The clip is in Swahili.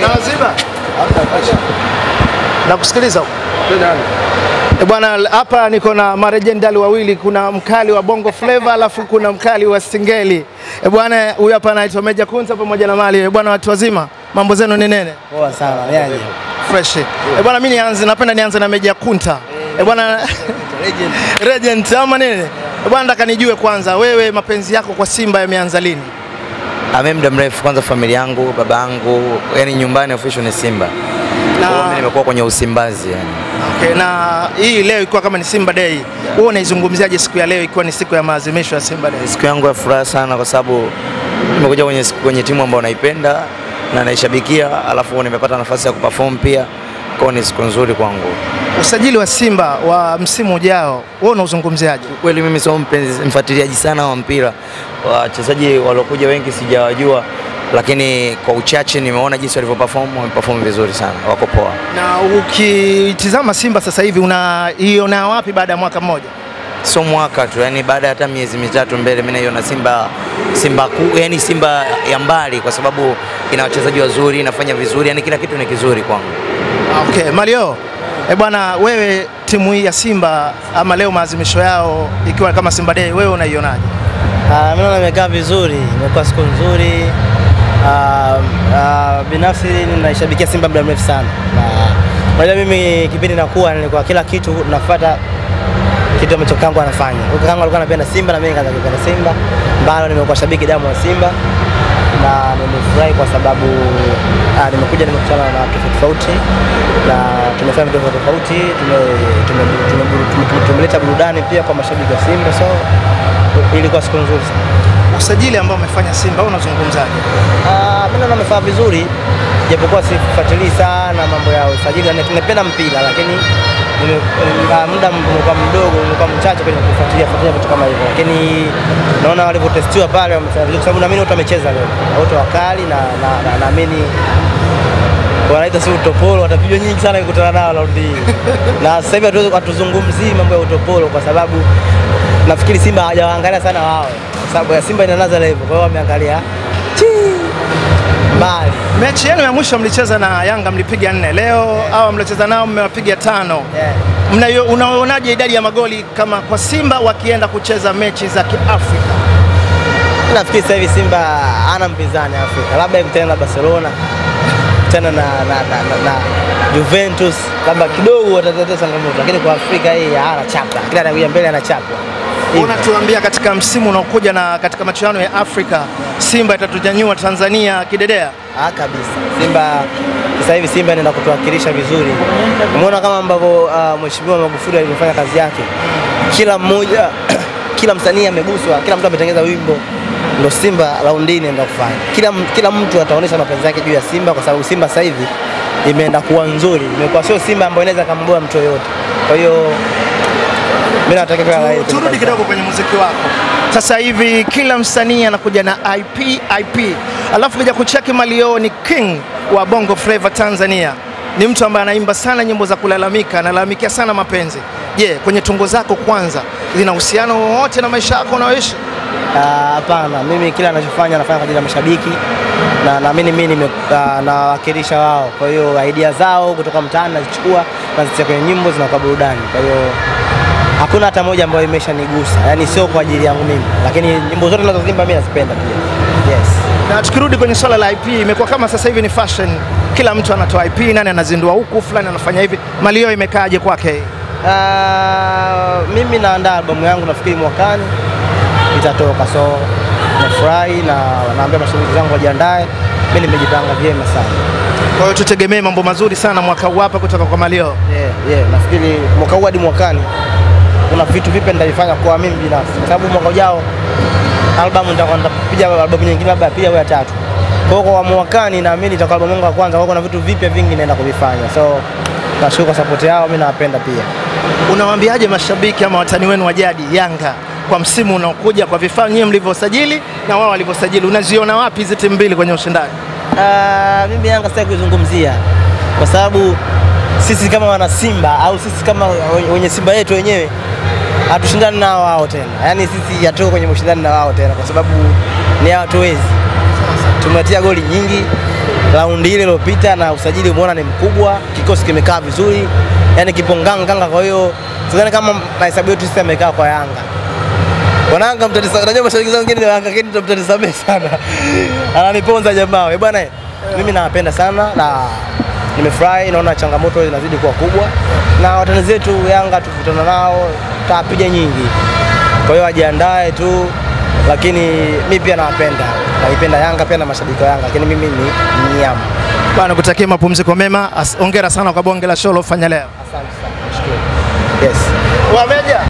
Naziba. Nakusikiliza. Eh, Bwana, hapa niko na marejendali wawili, kuna mkali wa Bongo Flava alafu kuna mkali wa Singeli. Eh, Bwana, huyu hapa anaitwa Meja Kunza pamoja na Mali. Eh, Bwana, watu wazima, mambo zenu ni nene? Poa sana, yaje. Fresh. Eh, Bwana, mimi nianze, napenda nianze na Meja Kunta. bwana, Bwana legend ama nini? Bwana, nataka nijue kwanza, wewe mapenzi yako kwa Simba yameanza lini? Ame muda mrefu kwanza, familia yangu, baba yangu, yani nyumbani official ni Simba. Na mimi nimekuwa kwenye usimbazi yani. Okay, na hii leo ikiwa kama ni Simba Day, wewe yeah. unaizungumziaje siku ya leo ikiwa ni siku ya maadhimisho ya Simba Day? Siku yangu ya furaha sana kwa sababu nimekuja kwenye, kwenye timu ambayo naipenda na naishabikia, alafu nimepata nafasi ya kuperform pia, kwa hiyo ni siku nzuri kwangu. Usajili wa Simba wa msimu ujao, wewe unauzungumziaje? Kweli mimi sio mpenzi mfuatiliaji sana wa mpira, wachezaji waliokuja wengi sijawajua, lakini kwa uchache nimeona jinsi walivyoperform, wameperform vizuri sana, wako poa. Na ukitizama Simba sasa hivi unaiona wapi baada ya mwaka mmoja? sio mwaka tu, yani baada ya hata miezi mitatu mbele, mimi naiona Simba Simba ku, yani Simba ya mbali, kwa sababu ina wachezaji wazuri, inafanya vizuri, yani kila kitu ni kizuri kwangu. Okay, Mario. Eh, bwana wewe timu hii ya Simba ama leo maazimisho yao ikiwa kama Simba Day, wewe unaionaje? Ah, mimi naona imekaa vizuri, imekuwa siku nzuri. Ah, ah, binafsi naishabikia Simba muda mrefu sana. Na unajua mimi kipindi nakuwa nilikuwa kila kitu nafuata kitu ambacho kangu anafanya. Kangu alikuwa anapenda Simba na mimi nikaanza kupenda Simba. Mbalo nimekuwa shabiki damu wa Simba na nimefurahi kwa sababu ah, nimekuja nimekutana na watu tofauti na tumefanya vitu tofauti tofauti, tume- tume- tume- tume- tume- tumeleta burudani pia kwa mashabiki wa Simba, so ilikuwa siku nzuri sana. Usajili ambao umefanya Simba unazungumzaje? Ah, mimi naona amefanya vizuri japokuwa sifuatilii sana mambo ya usajili, na nimependa mpira lakini muda umekuwa mdogo, umekuwa mchache kwenye kufuatilia fuatilia vitu kama hivyo, lakini naona walivyotestiwa pale kwa sababu naamini wote wamecheza leo, wote wakali na na- na- naamini wanaita si utopolo, watapigwa nyingi sana kukutana nao raundi hii. na sasa hivi hatuzungumzii mambo ya utopolo kwa sababu nafikiri Simba hawajawaangalia sana wao, kwa sababu ya Simba ina level, kwa hiyo wameangalia. Chii, mbali. Mechi yenu ya mwisho mlicheza na Yanga mlipiga nne, leo hawa mliocheza nao mmewapiga tano. Yeah. Unaonaje idadi ya magoli kama kwa Simba wakienda kucheza mechi za Kiafrika? Nafikiri sasa hivi Simba ana mpinzani Afrika, labda ikutane na Barcelona tena na, na, na, na, na Juventus, labda kidogo watatetea changamoto, lakini kwa Afrika hii hana chapa, kila anakuja mbele anachapa. Unatuambia katika msimu unaokuja na katika machuano ya Afrika Simba itatunyanyua Tanzania kidedea? Ah, kabisa. Simba sasa hivi Simba inaenda kutuwakilisha vizuri. Umeona kama ambavyo uh, Mheshimiwa Magufuli alivyofanya kazi yake. Kila mmoja kila msanii ameguswa, kila mtu ametengeza wimbo. ndo Simba raundi hii inaenda kufanya. Kila kila mtu ataonyesha mapenzi yake juu ya Simba kwa sababu Simba sasa hivi imeenda kuwa nzuri. Imekuwa sio Simba ambayo inaweza kumboa mtu yoyote. Kwa hiyo mimi nataka kwa la Turudi kidogo kwenye muziki wako. Sasa hivi kila msanii anakuja na IP IP, alafu kuja kucheki Malio ni king wa Bongo Flava Tanzania. Ni mtu ambaye anaimba sana nyimbo za kulalamika, analalamikia sana mapenzi. Je, yeah, kwenye tungo zako kwanza zina uhusiano wowote na maisha yako unayoishi? Ah, Hapana, mimi kila anachofanya nafanya kwa ajili ya mashabiki na naamini mimi ah, nawakilisha wao. Kwa hiyo idea zao kutoka mtaani nazichukua nazitia kwenye nyimbo zinakuwa burudani. Kwa hiyo hakuna hata moja ambayo imeshanigusa, yani sio kwa ajili yangu mimi, lakini nyimbo zote ninazozimba mimi nazipenda pia. Yes. Na tukirudi kwenye swala la IP, imekuwa kama sasa hivi ni fashion, kila mtu anatoa IP, nani anazindua huku, fulani anafanya hivi. Malio imekaaje kwake? Uh, mimi naandaa albamu yangu nafikiri mwakani itatoka, so nafurahi na naambia mashabiki zangu wajiandae. Mimi nimejipanga vyema sana. Kwa hiyo tutegemee mambo mazuri sana mwaka huu hapa kutoka kwa Malio. Yeah, yeah. Nafikiri mwaka huu hadi mwakani kuna vitu vipi nitavifanya kwa mimi binafsi, kwa sababu mwaka ujao albamu nitakuwa nitapiga albamu nyingine labda pia ya tatu. Kwa hiyo kwa mwakani naamini itakuwa albamu yangu ya kwanza, kwa kuna vitu vipya vingi naenda kuvifanya, so nashukuru kwa support yao, mimi nawapenda pia. Unawaambiaje mashabiki ama watani wenu wa jadi Yanga kwa msimu unaokuja, kwa vifaa nyinyi mlivyosajili na wao walivyosajili, unaziona wapi hizi timu mbili kwenye ushindani? Uh, mimi Yanga sitaki kuizungumzia kwa sababu sisi kama wana Simba au sisi kama wenye Simba yetu wenyewe hatushindani na wao tena, yaani sisi hatuko kwenye ushindani na wao tena, kwa sababu ni hatuwezi. tumetia goli nyingi raundi ile iliyopita, na usajili umeona ni mkubwa, kikosi kimekaa vizuri, yani kipo nganganga. Kwa hiyo sidhani kama mahesabu yetu sisi yamekaa kwa Yanga. Wananga mtanisamehe, mashabiki zangu wengine Yanga, lakini mtanisamehe sana. Ananiponza jamaa. Bwana, mimi nawapenda sana na nimefurahi, naona changamoto zinazidi kuwa kubwa, na watani zetu Yanga tukutana nao tapiga nyingi, kwa hiyo wajiandae tu, lakini mi pia nawapenda, naipenda Yanga pia na mashabiki wa Yanga, lakini mimi ni mnyama. Bwana, kutakia mapumziko mema. ongera Hongera sana kwa bonge la show lofanya leo. Asante sana, nashukuru. Yes.